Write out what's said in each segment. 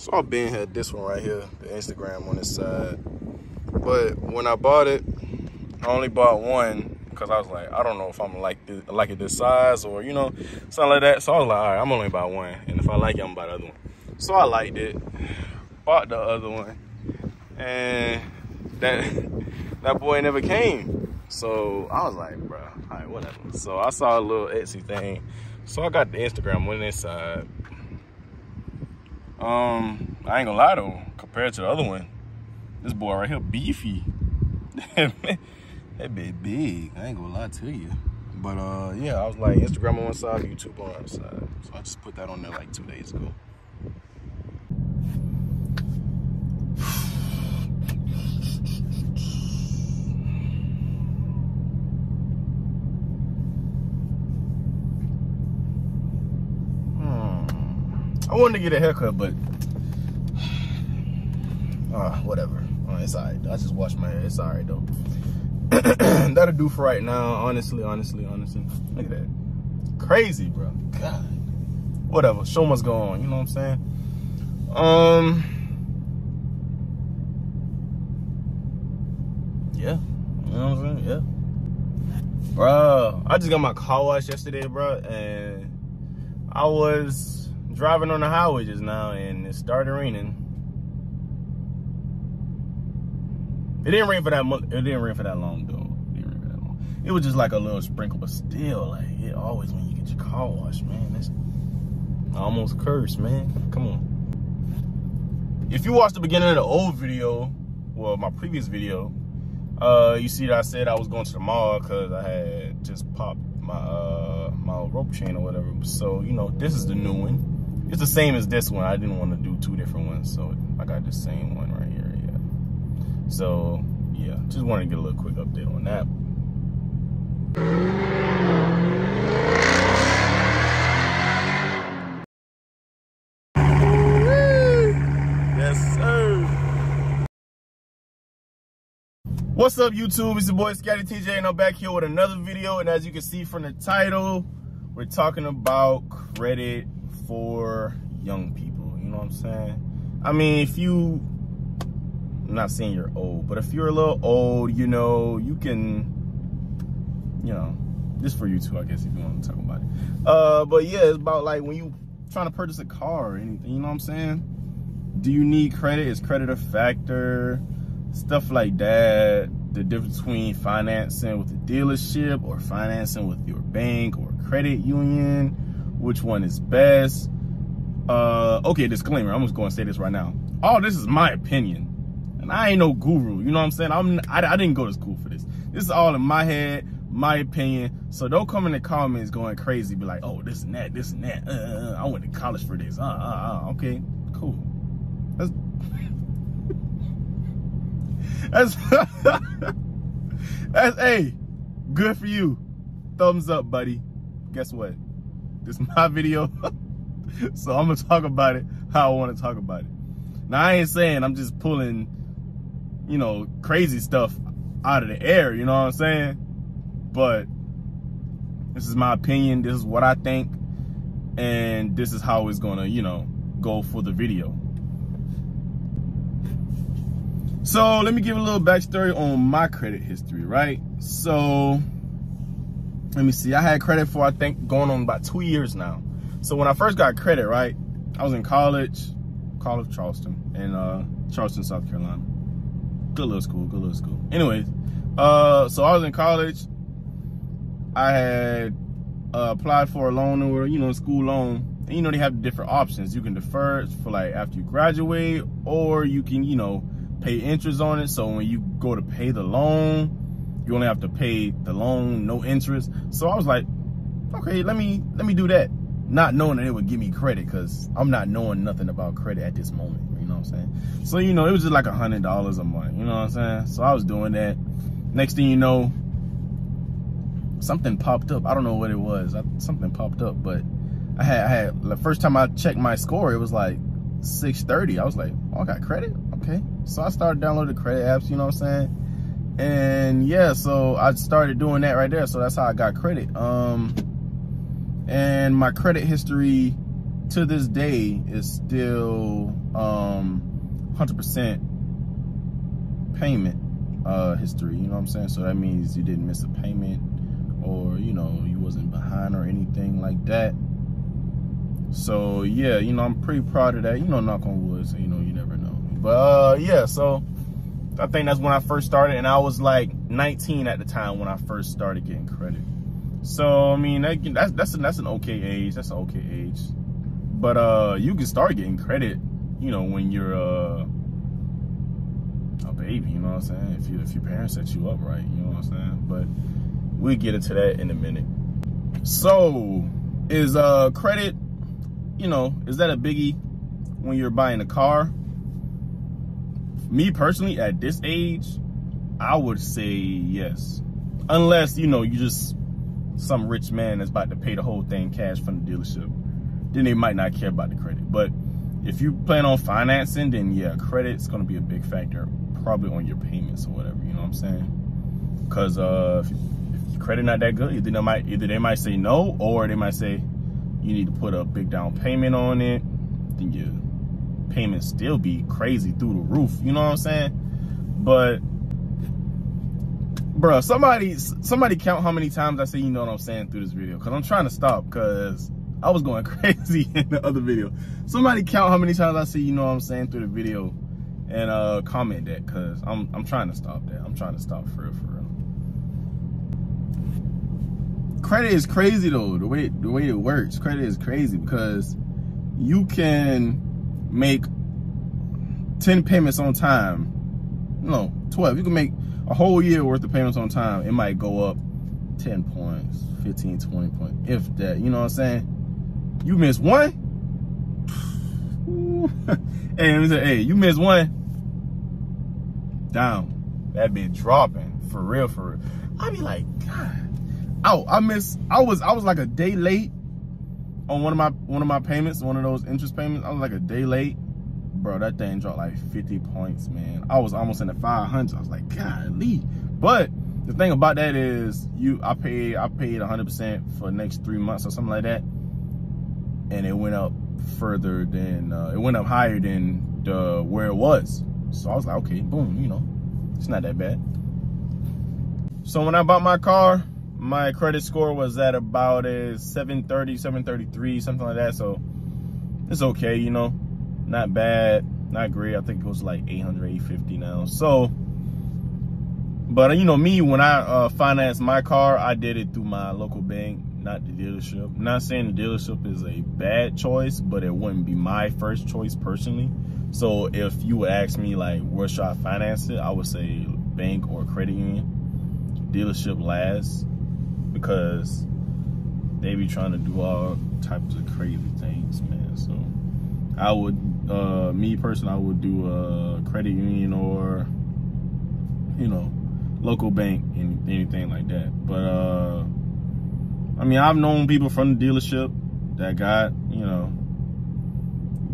So I been had this one right here, the Instagram on this side. But when I bought it, I only bought one because I was like, I don't know if I'm like this, like it this size or you know something like that. So I was like, all right, I'm only buy one, and if I like it, I'm buy the other one. So I liked it, bought the other one, and that that boy never came. So I was like, bro, all right, whatever. So I saw a little Etsy thing, so I got the Instagram one inside. Um, I ain't gonna lie though, compared to the other one, this boy right here beefy. that bit big. I ain't gonna lie to you. But uh, yeah, I was like Instagram on one side, YouTube on the other side. So I just put that on there like two days ago. I wanted to get a haircut, but uh, whatever. Uh, it's alright. I just washed my hair. It's alright though. That'll do for right now. Honestly, honestly, honestly. Look at that. Crazy, bro. God. Whatever. Show must go on. You know what I'm saying? Um. Yeah. You know what I'm saying? Yeah. Bro, I just got my car wash yesterday, bro, and I was driving on the highway just now and it started raining. It didn't rain for that much. It didn't rain for that long though. It didn't rain for that long. It was just like a little sprinkle, but still, like it always when you get your car washed, man. That's almost cursed, man. Come on. If you watched the beginning of the old video, well, my previous video, uh, you see that I said I was going to the mall because I had just popped my uh my rope chain or whatever. So you know, this is the new one. It's the same as this one. I didn't want to do two different ones, so I got the same one right here, yeah. So, yeah, just wanted to get a little quick update on that. Yes, sir. What's up, YouTube? It's your boy Scatty TJ, and I'm back here with another video. And as you can see from the title, we're talking about credit for young people. You know what I'm saying? I mean, if you, I'm not saying you're old, but if you're a little old, you know, you can, you know, this for you too, I guess, if you want to talk about it. Uh, but yeah, it's about like when you trying to purchase a car or anything, you know what I'm saying? Do you need credit? Is credit a factor? Stuff like that. The difference between financing with a dealership or financing with your bank or credit union which one is best. Uh, okay, disclaimer. I'm just going to say this right now. All this is my opinion, and I ain't no guru. You know what I'm saying? I'm I, I didn't go to school for this. This is all in my head, my opinion. So don't come in the comments going crazy, be like, oh, this and that, this and that. Uh, uh, uh I went to college for this. Uh, uh, uh. Okay, cool. That's that's that's hey, good for you. Thumbs up, buddy. Guess what? This is my video. so I'm gonna talk about it how I want to talk about it. Now I ain't saying I'm just pulling, you know, crazy stuff out of the air, you know what I'm saying? But this is my opinion, this is what I think, and this is how it's gonna, you know, go for the video. So let me give a little backstory on my credit history, right? So let me see, I had credit for, I think, going on about two years now. So when I first got credit, right, I was in college, College Charleston, in uh, Charleston, South Carolina. Good little school, good little school. Anyways, uh, so I was in college. I had uh, applied for a loan or, you know, school loan. And, you know, they have different options. You can defer it for like after you graduate, or you can, you know, pay interest on it. So when you go to pay the loan, you only have to pay the loan, no interest. So I was like, okay, let me let me do that. Not knowing that it would give me credit because I'm not knowing nothing about credit at this moment. You know what I'm saying? So, you know, it was just like a hundred dollars a month. You know what I'm saying? So I was doing that. Next thing you know, something popped up. I don't know what it was. I, something popped up, but I had I had the first time I checked my score, it was like 630. I was like, oh, I got credit? Okay. So I started downloading credit apps, you know what I'm saying? And yeah so i started doing that right there. So that's how i got credit. Um and my credit history to this day is still um 100% payment uh history. You know what i'm saying? So that means you didn't miss a payment or you know you wasn't behind or anything like that. So yeah you know i'm pretty proud of that. You know knock on wood so you know you never know. But uh yeah so i think that's when i first started and i was like 19 at the time when i first started getting credit. So i mean that, that's that's an, that's an okay age that's an okay age. But uh you can start getting credit you know when you're uh a baby you know what i'm saying? If you if your parents set you up right you know what i'm saying? But we'll get into that in a minute. So is uh credit you know, is that a biggie when you're buying a car? Me personally, at this age, I would say yes. Unless, you know, you just some rich man that's about to pay the whole thing cash from the dealership. Then they might not care about the credit. But if you plan on financing, then yeah, credit's gonna be a big factor, probably on your payments or whatever, you know what I'm saying? Cause uh, if, if credit not that good, either they might either they might say no or they might say, you need to put a big down payment on it, then your payments still be crazy through the roof. You know what I'm saying? But bro, somebody somebody count how many times I say you know what I'm saying through this video. Cause I'm trying to stop because I was going crazy in the other video. Somebody count how many times I say you know what I'm saying through the video and uh comment that cause I'm I'm trying to stop that. I'm trying to stop for real for real credit is crazy though. The way the way it works, credit is crazy because you can make 10 payments on time. No, 12. You can make a whole year worth of payments on time. It might go up 10 points, 15, 20 points, if that. You know what I'm saying? You miss one. hey, say, hey, you miss one. Down. That been dropping for real, for real. I be like, God out. I miss. I was. I was like a day late on one of my one of my payments, one of those interest payments. I was like a day late, bro. That thing dropped like 50 points, man. I was almost in the 500. I was like, golly. But the thing about that is, you. I paid. I paid 100 percent for next three months or something like that, and it went up further than. Uh, it went up higher than the where it was. So I was like, okay, boom. You know, it's not that bad. So when I bought my car, my credit score was at about a 730 733 something like that. So it's okay you know. Not bad not great. I think it was like 800 850 now. So but you know me when i uh, financed my car i did it through my local bank not the dealership. I'm not saying the dealership is a bad choice but it wouldn't be my first choice personally. So if you would ask me like where should i finance it i would say bank or credit union. Dealership last because they be trying to do all types of crazy things, man. So I would, uh, me personally, I would do a credit union or, you know, local bank and anything like that. But, uh, I mean, I've known people from the dealership that got, you know,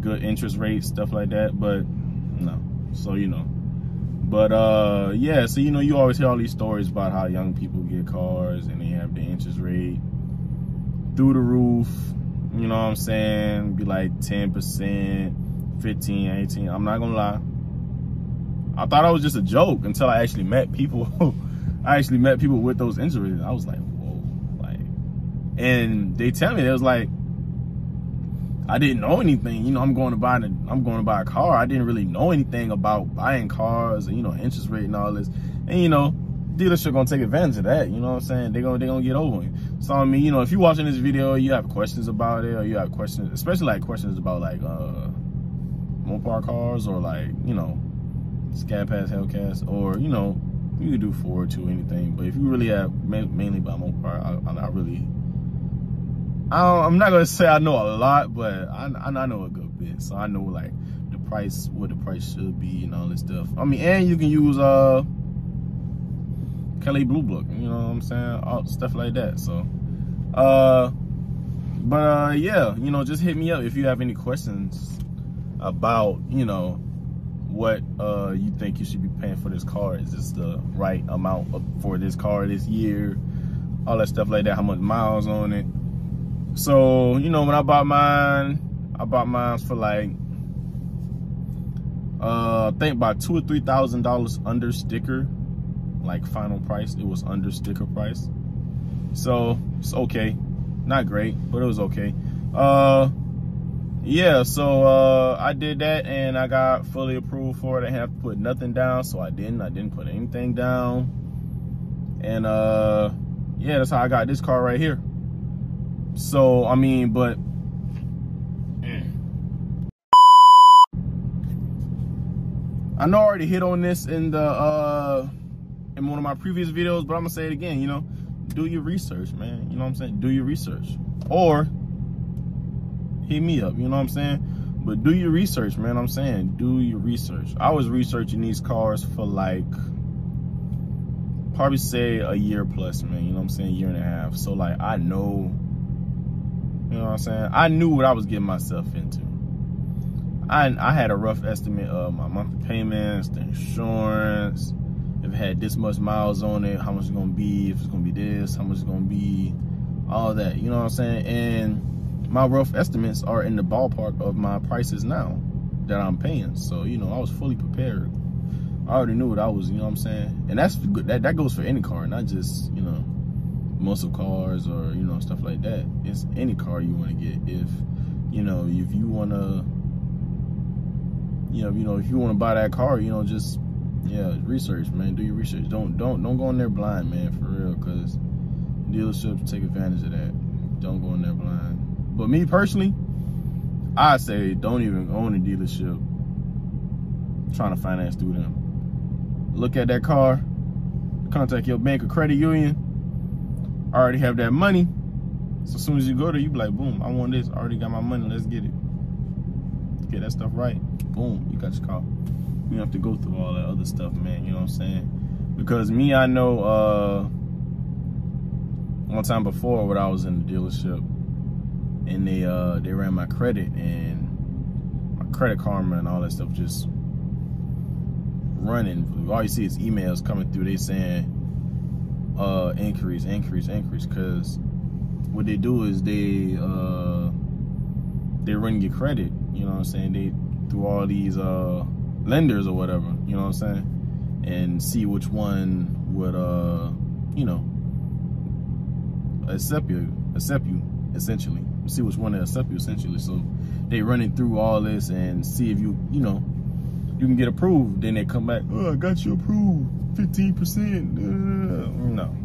good interest rates, stuff like that, but no. So, you know, but uh, yeah, so you know, you always hear all these stories about how young people get cars and they have the interest rate through the roof. You know what I'm saying? Be like 10%, 15, 18. I'm not gonna lie. I thought I was just a joke until I actually met people. I actually met people with those rates. I was like, whoa, like, and they tell me it was like I didn't know anything. You know, I'm going to buy a, I'm going to buy a car. I didn't really know anything about buying cars and you know interest rate and all this. And you know, dealership gonna take advantage of that. You know what I'm saying? They're gonna they gonna get over it. So I mean, you know, if you're watching this video, you have questions about it, or you have questions, especially like questions about like uh Mopar cars or like you know Scat Packs Hellcats or you know you could do Ford to anything. But if you really have mainly about Mopar, I, I really I am not gonna say I know a lot, but I, I know a good bit. So I know like the price, what the price should be, and all this stuff. I mean, and you can use uh Kelley Blue Book, you know what I'm saying, all stuff like that. So, uh, but uh, yeah, you know, just hit me up if you have any questions about you know what uh you think you should be paying for this car. Is this the right amount for this car this year? All that stuff like that. How much miles on it? So, you know, when I bought mine, I bought mine for like uh, I think about two or three thousand dollars under sticker, like final price. It was under sticker price, so it's okay. Not great, but it was okay. Uh, yeah, so uh, I did that and I got fully approved for it. I have to put nothing down, so I didn't. I didn't put anything down, and uh, yeah, that's how I got this car right here. So I mean, but I know I already hit on this in the uh in one of my previous videos, but I'm gonna say it again, you know, do your research, man. You know what I'm saying? Do your research. Or hit me up, you know what I'm saying? But do your research, man. I'm saying do your research. I was researching these cars for like probably say a year plus, man. You know what I'm saying? Year and a half. So like I know, you know what I'm saying? I knew what I was getting myself into. I I had a rough estimate of my monthly payments, the insurance, if it had this much miles on it, how much it's gonna be, if it's gonna be this, how much it's gonna be, all that. You know what I'm saying? And my rough estimates are in the ballpark of my prices now that I'm paying. So you know, I was fully prepared. I already knew what I was. You know what I'm saying? And that's good. That that goes for any car, not just you know muscle cars or you know stuff like that. It's any car you want to get. If you know if you want to you know, you know, if you want to buy that car, you know, just yeah, research, man. Do your research. Don't don't don't go in there blind, man, for real, because dealerships take advantage of that. Don't go in there blind. But me personally, I say don't even own a dealership trying to finance through them. Look at that car, contact your bank or credit union. I already have that money. So as soon as you go there, you be like, boom, I want this. I already got my money. Let's get it get that stuff right, boom, you got your car. You have to go through all that other stuff, man. You know what I'm saying? Because me, I know uh, one time before when I was in the dealership, and they uh, they ran my credit and my credit karma and all that stuff just running. All you see is emails coming through. They saying uh, increase, increase, increase. Because what they do is they uh, they run your credit you know what I'm saying? They through all these uh lenders or whatever, you know what I'm saying? And see which one would uh, you know, accept you, accept you essentially. See which one they accept you essentially. So they run it through all this and see if you, you know, you can get approved. Then they come back, oh, I got you approved, 15%. Uh, no, mm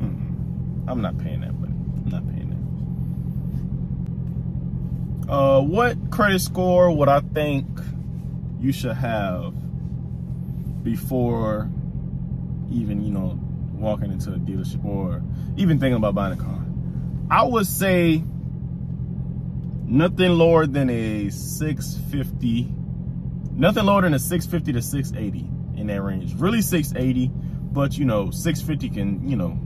-mm. I'm not paying that money. I'm not paying uh, what credit score would I think you should have before even, you know, walking into a dealership or even thinking about buying a car? I would say nothing lower than a 650, nothing lower than a 650 to 680 in that range. Really 680, but you know, 650 can, you know,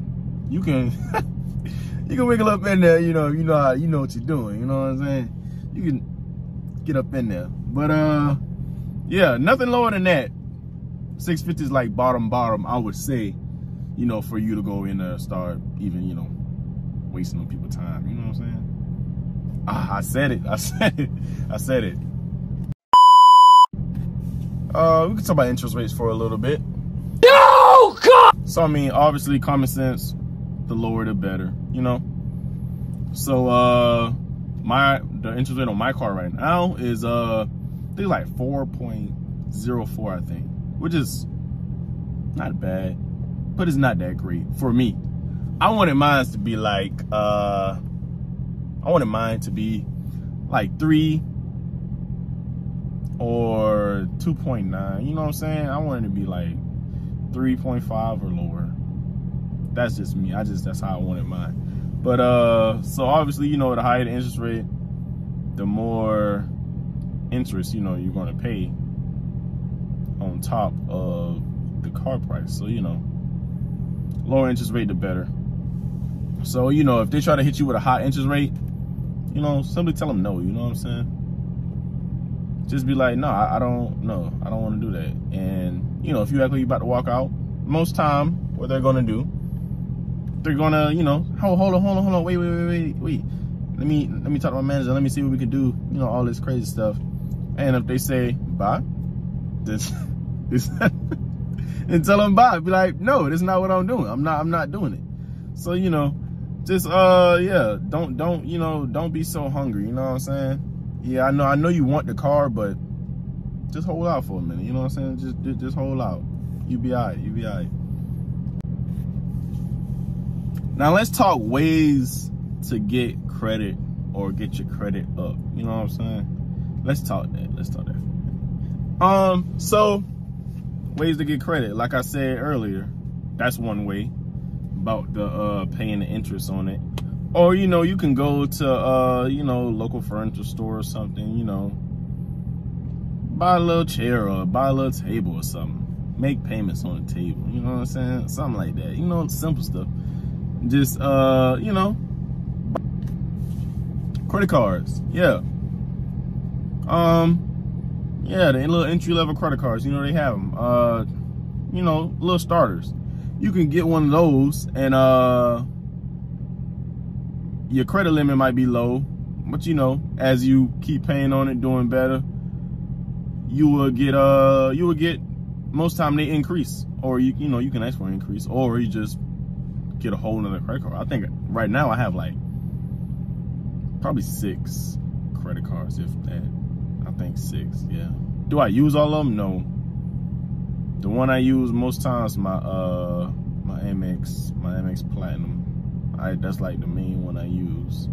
you can, you can wiggle up in there, you know, you know how, you know what you're doing, you know what I'm saying? you can get up in there. But uh, yeah, nothing lower than that. 650 is like bottom bottom, I would say, you know, for you to go in there start even, you know, wasting on people time. You know what I'm saying? Ah, I said it. I said it. I said it. Uh, we can talk about interest rates for a little bit. No, God! So, I mean, obviously, common sense, the lower the better, you know? So, uh, my the interest rate on my car right now is uh I think like 4.04 I think which is not bad but it's not that great for me I wanted mine to be like uh I wanted mine to be like 3 or 2.9 you know what I'm saying I wanted to be like 3.5 or lower that's just me I just that's how I wanted mine but uh, so obviously, you know, the higher the interest rate, the more interest, you know, you're gonna pay on top of the car price. So, you know, lower interest rate, the better. So, you know, if they try to hit you with a high interest rate, you know, simply tell them no, you know what I'm saying? Just be like, no, I, I don't, no, I don't want to do that. And, you know, if you act like you're about to walk out, most time, what they're going to do they're gonna, you know, hold, hold on, hold on, hold on, wait, wait, wait, wait, wait. let me let me talk to my manager. Let me see what we can do. You know, all this crazy stuff. And if they say bye, this this and tell them bye. Be like, no, this is not what I'm doing. I'm not I'm not doing it. So you know, just uh yeah, don't don't you know don't be so hungry. You know what I'm saying? Yeah, I know I know you want the car, but just hold out for a minute. You know what I'm saying? Just just hold out. You be alright. You be alright. Now let's talk ways to get credit or get your credit up. You know what I'm saying? Let's talk that. Let's talk that. Um, so ways to get credit. Like I said earlier, that's one way about the uh paying the interest on it. Or you know, you can go to uh, you know, local furniture store or something, you know, buy a little chair or buy a little table or something. Make payments on the table, you know what I'm saying? Something like that. You know, simple stuff. Just uh, you know, credit cards. Yeah. Um, yeah, the little entry level credit cards. You know they have them. Uh, you know, little starters. You can get one of those, and uh, your credit limit might be low, but you know, as you keep paying on it, doing better, you will get uh, you will get most time they increase, or you you know you can ask for an increase, or you just get a whole nother credit card. I think right now I have like probably six credit cards, if that. I think six, yeah. Do I use all of them? No. The one I use most times my uh my Amex, my Amex Platinum. I that's like the main one I use.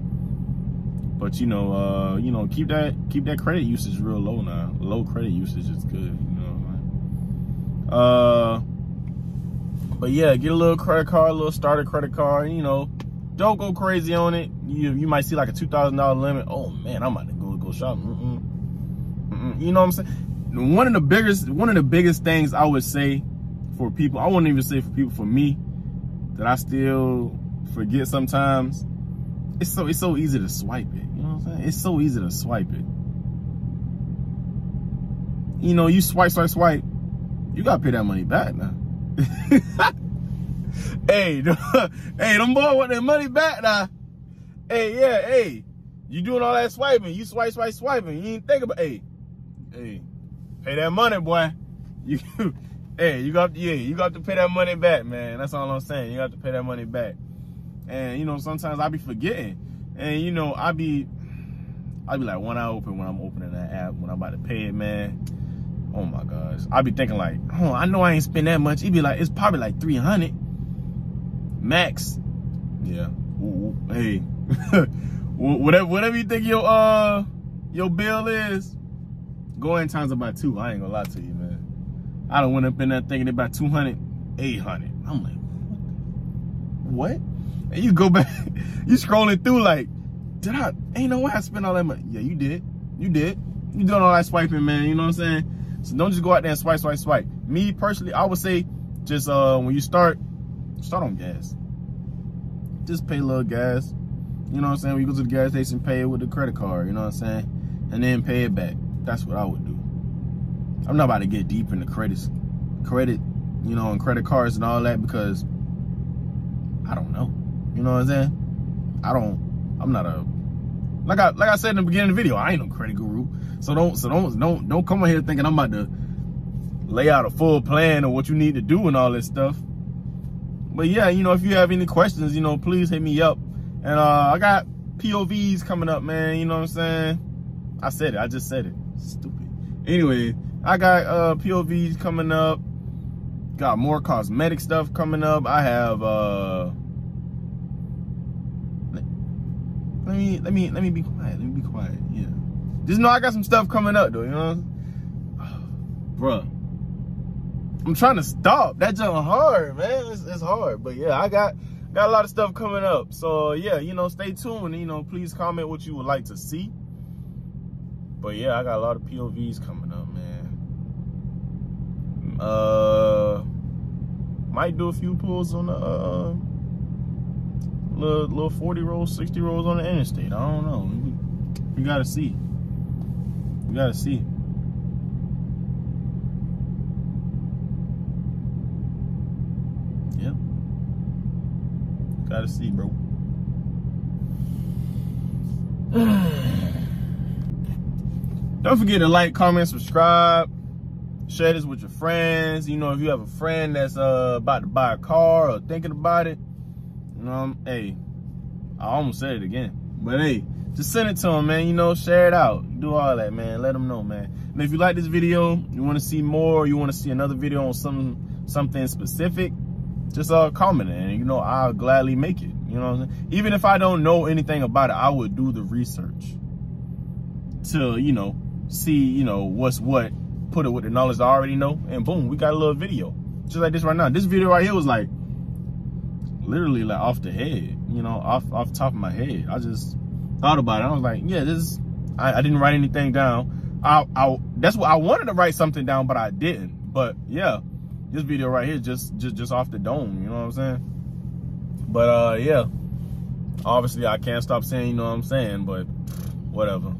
But you know, uh, you know, keep that keep that credit usage real low now. Low credit usage is good, you know. Uh but yeah, get a little credit card, a little starter credit card, you know. Don't go crazy on it. You you might see like a two thousand dollar limit. Oh man, I'm about to go go shopping. Mm -mm. Mm you know what I'm saying? One of the biggest one of the biggest things I would say for people, I wouldn't even say for people, for me, that I still forget sometimes. It's so it's so easy to swipe it. You know what I'm saying? It's so easy to swipe it. You know, you swipe, swipe, swipe. You gotta pay that money back now. hey, hey, them boy want their money back now. Hey, yeah, hey, you doing all that swiping? You swipe, swipe, swiping. You ain't think about, hey, hey, pay that money, boy. You, hey, you got, yeah, you got to pay that money back, man. That's all I'm saying. You got to pay that money back. And you know, sometimes I be forgetting, and you know, I be, I be like one eye open when I'm opening that app when I'm about to pay it, man Oh my gosh. I be thinking like, oh, I know I ain't spend that much. It be like, it's probably like 300 max. Yeah. Ooh, hey, whatever, whatever you think your, uh, your bill is, go in times about two. I ain't gonna lie to you, man. I don't went up in there thinking about 200, 800. I'm like, what? And you go back, you scrolling through like, did I, ain't no way I spent all that money. Yeah, you did. You did. You doing all that swiping, man. You know what I'm saying? So don't just go out there and swipe, swipe, swipe. Me personally, I would say just uh when you start, start on gas. Just pay a little gas. You know what I'm saying? When you go to the gas station, pay it with the credit card, you know what I'm saying? And then pay it back. That's what I would do. I'm not about to get deep into credits, credit, you know, and credit cards and all that because I don't know. You know what I'm saying? I don't, I'm not a, like I, like I said in the beginning of the video, I ain't no credit guru. So don't so don't don't don't come on here thinking I'm about to lay out a full plan of what you need to do and all this stuff. But yeah, you know, if you have any questions, you know, please hit me up. And uh I got POVs coming up, man. You know what I'm saying? I said it. I just said it. Stupid. Anyway, I got uh POVs coming up. Got more cosmetic stuff coming up. I have uh let me let me let me be quiet. Let me be quiet. Yeah. Just know I got some stuff coming up though, you know? Bruh. I'm trying to stop. That jump hard, man. It's, it's, hard. But yeah, I got got a lot of stuff coming up. So yeah, you know, stay tuned. You know, please comment what you would like to see. But yeah, I got a lot of POVs coming up, man. Uh might do a few pulls on the uh little little 40 rolls, 60 rolls on the interstate. I don't know. You gotta see. We gotta see. Yep. Gotta see, bro. Don't forget to like, comment, subscribe. Share this with your friends. You know, if you have a friend that's uh, about to buy a car or thinking about it, you know, hey, I almost said it again. But hey, just send it to them, man. You know, share it out. Do all that, man. Let them know, man. And if you like this video, you want to see more, you want to see another video on some something specific, just uh comment it, and you know I'll gladly make it. You know, what I'm saying? even if I don't know anything about it, I would do the research to you know see you know what's what, put it with the knowledge I already know, and boom, we got a little video just like this right now. This video right here was like literally like off the head, you know, off off top of my head. I just thought about it. I was like, yeah, this. I, I didn't write anything down. I, I that's what I wanted to write something down, but I didn't. But yeah, this video right here just just just off the dome. You know what I'm saying? But uh, yeah. Obviously, I can't stop saying. You know what I'm saying? But whatever.